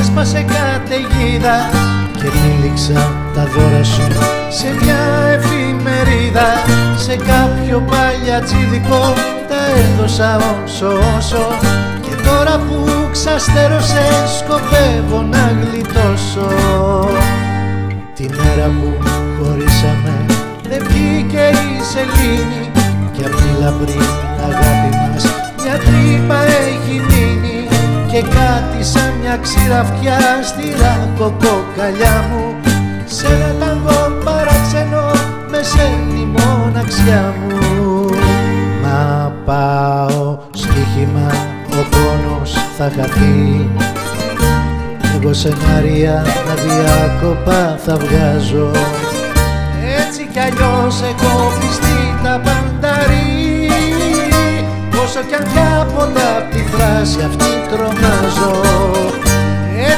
χωρίσαμε Ξέσπασε καταιγίδα και μίληξα τα δώρα σου. Σε μια εφημερίδα σε κάποιο παλιατσίδικο τα έδωσα όσο όσο. Και τώρα που ξαστέρωσε σκοπεύω να γλιτώσω. Τη μέρα που χωρίσαμε δεν βγήκε η σελήνη. Και απ' τη λαμπρή αγάπη μας μια τρύπα έχει μείνει και κάτι σαν μια ξηραφιά στη ρακοκοκαλιά μου. Σε ένα ταγκό παράξενο με σένει μοναξιά μου. Μα πάω στοίχημα ο πόνος θα χαθεί. Εγώ σενάρια διάκοπα θα βγάζω. Έτσι κι αλλιώς έχω πιστεί τα πανταρί. Όσο κι αν κάποτε απ' τη φράση αυτή τρομάζω.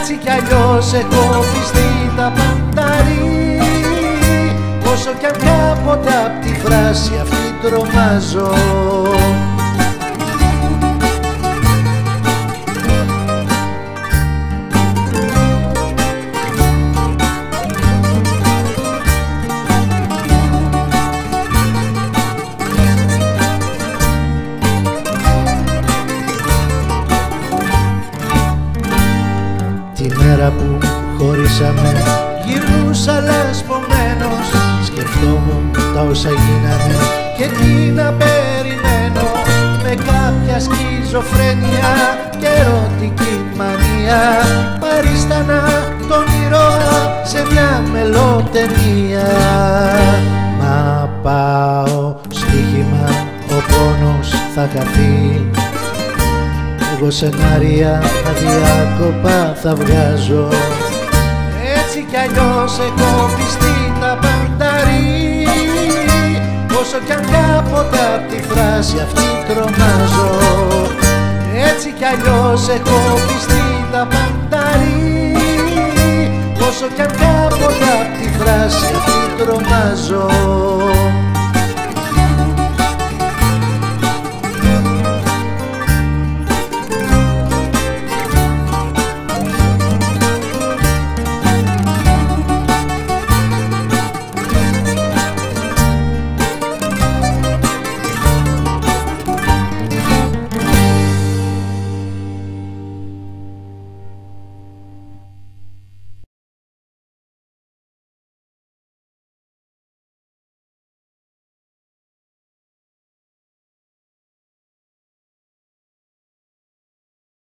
Έτσι κι αλλιώς έχω πιστεί τα πανταρί Όσο κι αν κάποτε απ' τη φράση αυτή τρομάζω μέρα που χωρίσαμε. Γυρνούσα λασπωμένος Σκεφτόμουν τα όσα γίνανε. Και τι να περιμένω Με κάποια σκιζοφρένεια και ερωτική μανία. Παρίστανα τον ήρωα σε μια μελοτενία. Μα πάω στοίχημα ο πόνος θα χαθεί εγώ σενάρια αδιάκοπα θα βγάζω. Έτσι κι αλλιώς έχω πιστεί τα πανταρί Όσο κι αν κάποτε απ' τη φράση αυτή τρομάζω. Έτσι κι αλλιώς έχω πιστεί τα πανταρί Όσο κι αν κάποτε απ' τη φράση αυτή τρομάζω